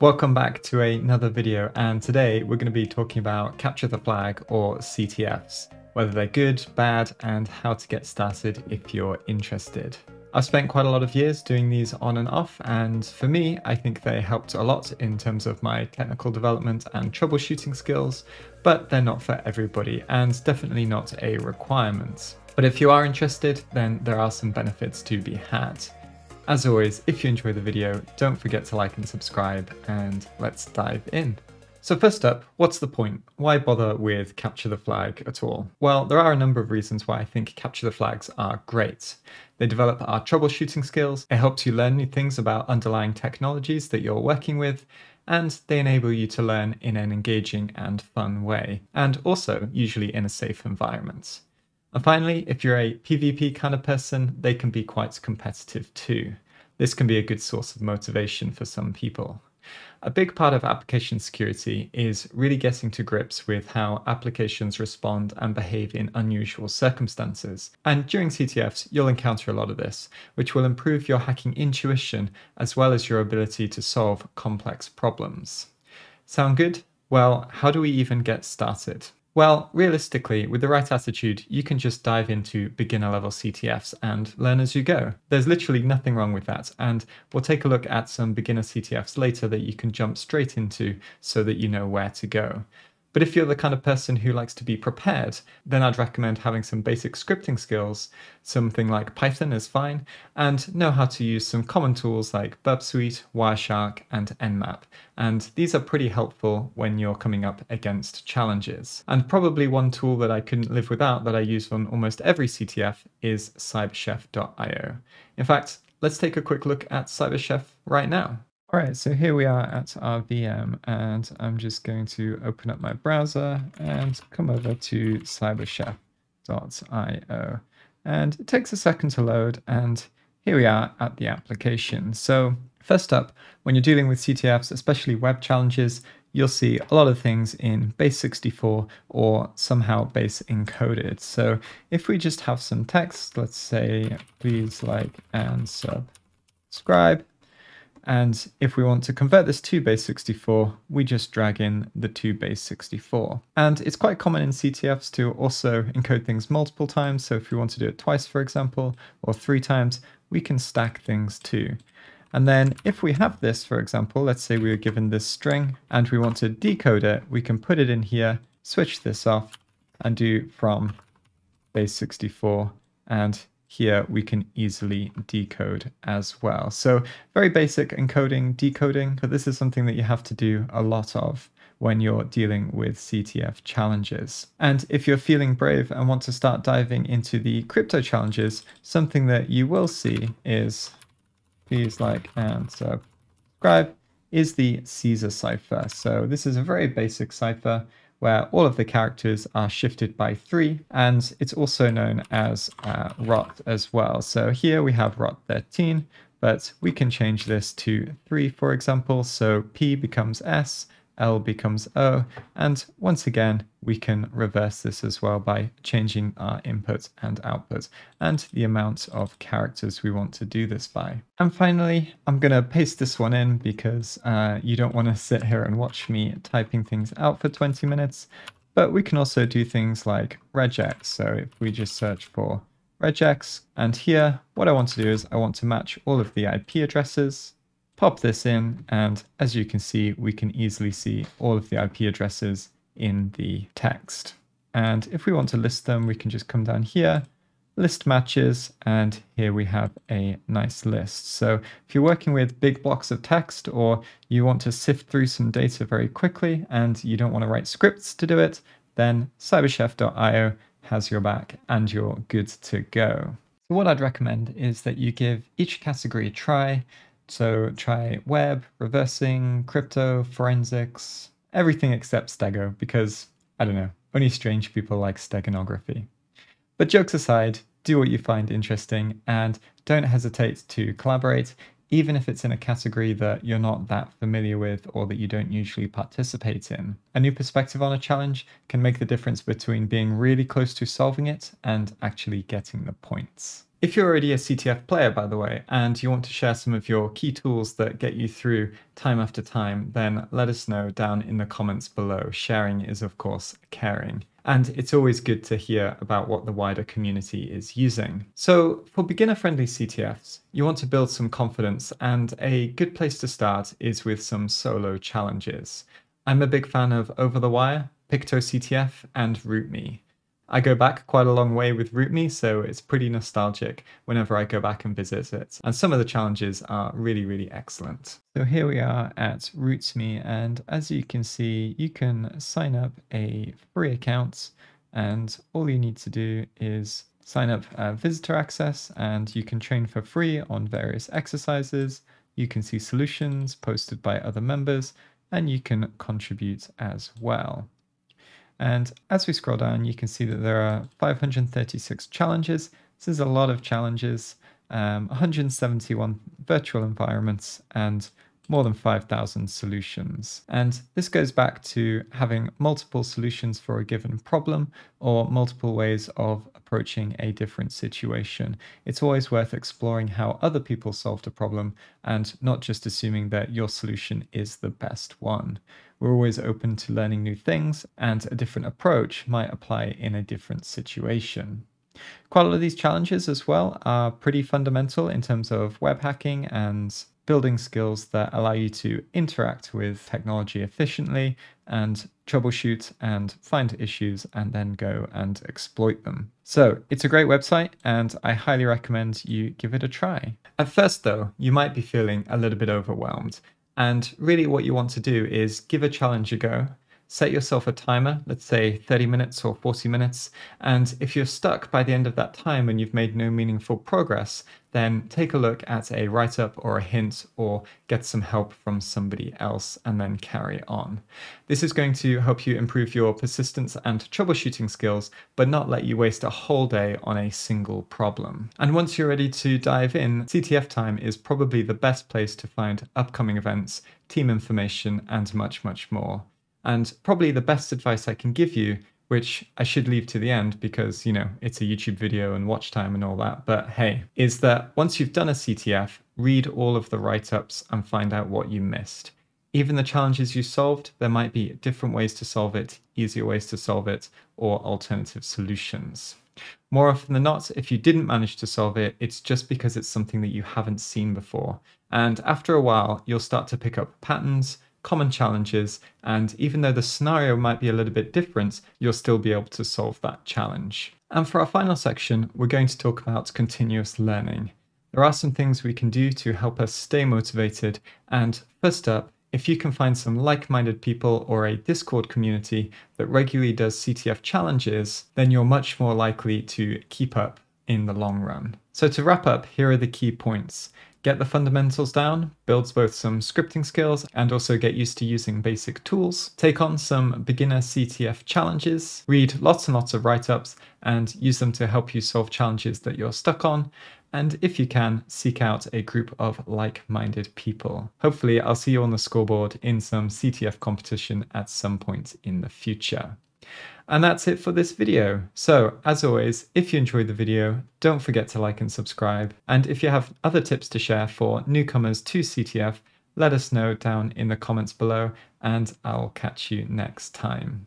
Welcome back to another video and today we're going to be talking about capture the flag or CTFs, whether they're good, bad and how to get started if you're interested. I've spent quite a lot of years doing these on and off and for me I think they helped a lot in terms of my technical development and troubleshooting skills, but they're not for everybody and definitely not a requirement. But if you are interested then there are some benefits to be had. As always, if you enjoy the video, don't forget to like and subscribe, and let's dive in. So first up, what's the point? Why bother with capture the flag at all? Well, there are a number of reasons why I think capture the flags are great. They develop our troubleshooting skills, it helps you learn new things about underlying technologies that you're working with, and they enable you to learn in an engaging and fun way, and also usually in a safe environment. And finally, if you're a PvP kind of person, they can be quite competitive too. This can be a good source of motivation for some people. A big part of application security is really getting to grips with how applications respond and behave in unusual circumstances. And during CTFs, you'll encounter a lot of this, which will improve your hacking intuition as well as your ability to solve complex problems. Sound good? Well, how do we even get started? Well, realistically, with the right attitude, you can just dive into beginner level CTFs and learn as you go. There's literally nothing wrong with that, and we'll take a look at some beginner CTFs later that you can jump straight into so that you know where to go. But if you're the kind of person who likes to be prepared, then I'd recommend having some basic scripting skills. Something like Python is fine, and know how to use some common tools like Burp Suite, Wireshark, and Nmap. And these are pretty helpful when you're coming up against challenges. And probably one tool that I couldn't live without that I use on almost every CTF is cyberchef.io. In fact, let's take a quick look at Cyberchef right now. All right, so here we are at our VM and I'm just going to open up my browser and come over to cyberchef.io. And it takes a second to load and here we are at the application. So first up, when you're dealing with CTFs, especially web challenges, you'll see a lot of things in base64 or somehow base encoded. So if we just have some text, let's say please like and subscribe, and if we want to convert this to base64, we just drag in the to base64. And it's quite common in CTFs to also encode things multiple times. So if we want to do it twice, for example, or three times, we can stack things too. And then if we have this, for example, let's say we were given this string and we want to decode it, we can put it in here, switch this off and do from base64 and here we can easily decode as well. So very basic encoding, decoding, but this is something that you have to do a lot of when you're dealing with CTF challenges. And if you're feeling brave and want to start diving into the crypto challenges, something that you will see is, please like and subscribe, is the Caesar cipher. So this is a very basic cipher where all of the characters are shifted by three, and it's also known as uh, ROT as well. So here we have ROT 13, but we can change this to three, for example. So P becomes S, L becomes O. And once again, we can reverse this as well by changing our input and output and the amount of characters we want to do this by. And finally, I'm going to paste this one in because uh, you don't want to sit here and watch me typing things out for 20 minutes. But we can also do things like regex. So if we just search for regex, and here, what I want to do is I want to match all of the IP addresses pop this in, and as you can see, we can easily see all of the IP addresses in the text. And if we want to list them, we can just come down here, list matches, and here we have a nice list. So if you're working with big blocks of text or you want to sift through some data very quickly and you don't want to write scripts to do it, then cyberchef.io has your back and you're good to go. So what I'd recommend is that you give each category a try, so try web, reversing, crypto, forensics, everything except stego, because, I don't know, only strange people like steganography. But jokes aside, do what you find interesting and don't hesitate to collaborate, even if it's in a category that you're not that familiar with or that you don't usually participate in. A new perspective on a challenge can make the difference between being really close to solving it and actually getting the points. If you're already a CTF player, by the way, and you want to share some of your key tools that get you through time after time, then let us know down in the comments below. Sharing is, of course, caring. And it's always good to hear about what the wider community is using. So, for beginner friendly CTFs, you want to build some confidence, and a good place to start is with some solo challenges. I'm a big fan of Over the Wire, picoCTF, and RootMe. I go back quite a long way with RootMe, so it's pretty nostalgic whenever I go back and visit it. And some of the challenges are really, really excellent. So here we are at RootMe, and as you can see, you can sign up a free account, and all you need to do is sign up uh, visitor access, and you can train for free on various exercises. You can see solutions posted by other members, and you can contribute as well. And as we scroll down, you can see that there are 536 challenges. This is a lot of challenges, um, 171 virtual environments, and more than 5,000 solutions. And this goes back to having multiple solutions for a given problem or multiple ways of approaching a different situation. It's always worth exploring how other people solved a problem and not just assuming that your solution is the best one. We're always open to learning new things, and a different approach might apply in a different situation. Quite a lot of these challenges as well are pretty fundamental in terms of web hacking and building skills that allow you to interact with technology efficiently and troubleshoot and find issues and then go and exploit them. So it's a great website and I highly recommend you give it a try. At first though, you might be feeling a little bit overwhelmed and really what you want to do is give a challenge a go. Set yourself a timer, let's say 30 minutes or 40 minutes. And if you're stuck by the end of that time and you've made no meaningful progress, then take a look at a write up or a hint or get some help from somebody else and then carry on. This is going to help you improve your persistence and troubleshooting skills, but not let you waste a whole day on a single problem. And once you're ready to dive in, CTF Time is probably the best place to find upcoming events, team information, and much, much more. And probably the best advice I can give you which I should leave to the end because, you know, it's a YouTube video and watch time and all that. But hey, is that once you've done a CTF, read all of the write ups and find out what you missed. Even the challenges you solved, there might be different ways to solve it, easier ways to solve it, or alternative solutions. More often than not, if you didn't manage to solve it, it's just because it's something that you haven't seen before. And after a while, you'll start to pick up patterns, common challenges, and even though the scenario might be a little bit different, you'll still be able to solve that challenge. And for our final section, we're going to talk about continuous learning. There are some things we can do to help us stay motivated, and first up, if you can find some like-minded people or a Discord community that regularly does CTF challenges, then you're much more likely to keep up in the long run. So to wrap up, here are the key points. Get the fundamentals down, builds both some scripting skills and also get used to using basic tools. Take on some beginner CTF challenges, read lots and lots of write-ups and use them to help you solve challenges that you're stuck on. And if you can, seek out a group of like-minded people. Hopefully I'll see you on the scoreboard in some CTF competition at some point in the future. And that's it for this video. So as always, if you enjoyed the video, don't forget to like and subscribe. And if you have other tips to share for newcomers to CTF, let us know down in the comments below and I'll catch you next time.